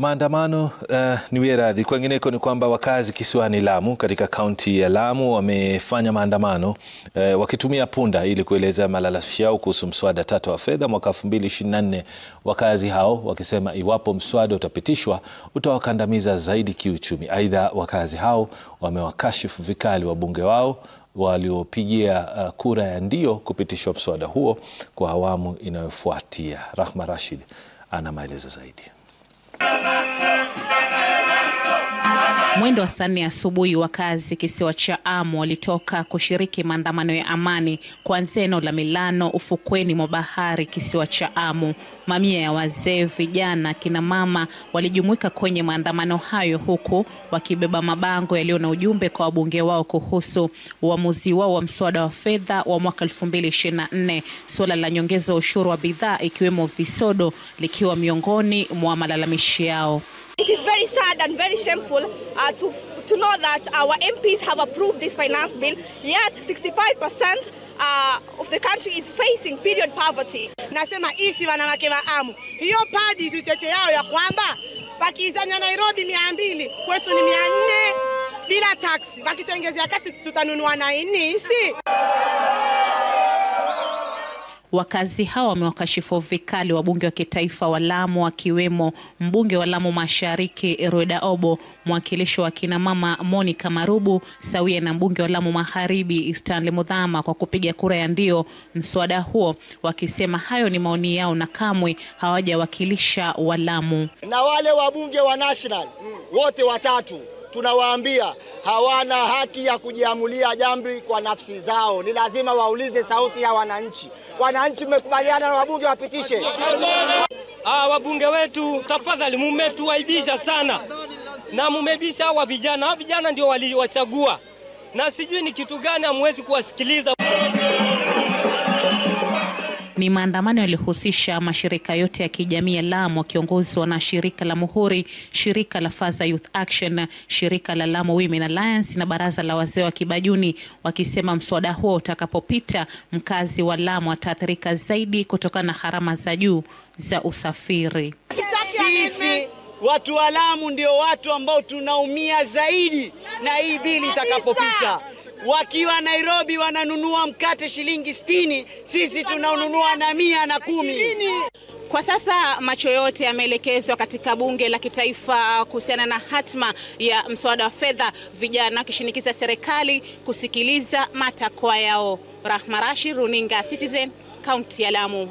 Maandamano uh, ni radhi. Kwengineko ni kwamba wakazi kisiwani Lamu katika kaunti ya Lamu wamefanya maandamano uh, wakitumia punda ili kueleza malalamishi yao kuhusu mswada tata wa fedha mwaka 2024. Wakazi hao wakisema iwapo mswada utapitishwa utawakandamiza zaidi kiuchumi. Aidha, wakazi hao wamewakashifu vikali wabunge wao waliopigia uh, kura ya ndio kupitishwa mswada huo kwa awamu inayofuatia. Rahma Rashid ana maelezo zaidi. na na Mwendo wa saa nne asubuhi, wakazi kisiwa cha Amu walitoka kushiriki maandamano ya amani kuanzia eneo la Milano ufukweni mwa bahari kisiwa cha Amu. Mamia ya wazee, vijana, kina mama walijumuika kwenye maandamano hayo, huku wakibeba mabango yaliyo na ujumbe kwa wabunge wao kuhusu uamuzi wao wa mswada wa fedha wa mwaka 2024, suala la nyongeza ushuru wa bidhaa ikiwemo visodo likiwa miongoni mwa malalamishi yao. It is very sad and very shameful uh, to, to know that our MPs have approved this finance bill, yet 65% uh, of the country is facing period poverty. Nasema isi wanawake wa Amu, hiyo padi tucheche yao ya kwamba wakiizanya Nairobi mia mbili kwetu ni mia nne bila taksi, wakituongezea kati tutanunua na inisi Wakazi hao wamewakashifu vikali wabunge wa kitaifa wa Lamu akiwemo mbunge wa Lamu Mashariki Rweda Obo, mwakilishi wa kina mama Monica Marubu sawia na mbunge wa Lamu Magharibi Stanley Mudhama kwa kupiga kura ya ndio mswada huo, wakisema hayo ni maoni yao na kamwe hawajawakilisha wa Lamu. Na wale wabunge wa national wote watatu tunawaambia hawana haki ya kujiamulia jambi kwa nafsi zao. Ni lazima waulize sauti ya wananchi. Wananchi mmekubaliana na wabunge wapitishe? Ah, wabunge wetu tafadhali, mumetuaibisha sana na mumebisha hawa vijana. Hawa vijana ndio waliwachagua, na sijui ni kitu gani hamwezi kuwasikiliza. Ni maandamano yaliyohusisha mashirika yote ya kijamii ya Lamu wakiongozwa na shirika la Muhuri, shirika la Faza Youth Action, shirika la Lamu Women Alliance na baraza la wazee wa Kibajuni, wakisema mswada huo utakapopita, mkazi wa Lamu ataathirika zaidi kutokana na gharama za juu za usafiri. Sisi watu wa Lamu ndio watu ambao tunaumia zaidi na hii bili itakapopita. Wakiwa Nairobi wananunua mkate shilingi sitini, sisi tunanunua na mia na kumi. Kwa sasa macho yote yameelekezwa katika bunge la kitaifa kuhusiana na hatma ya mswada wa fedha, vijana wakishinikiza serikali kusikiliza matakwa yao. Rahma Rashid, runinga Citizen, kaunti ya Lamu.